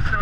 serious.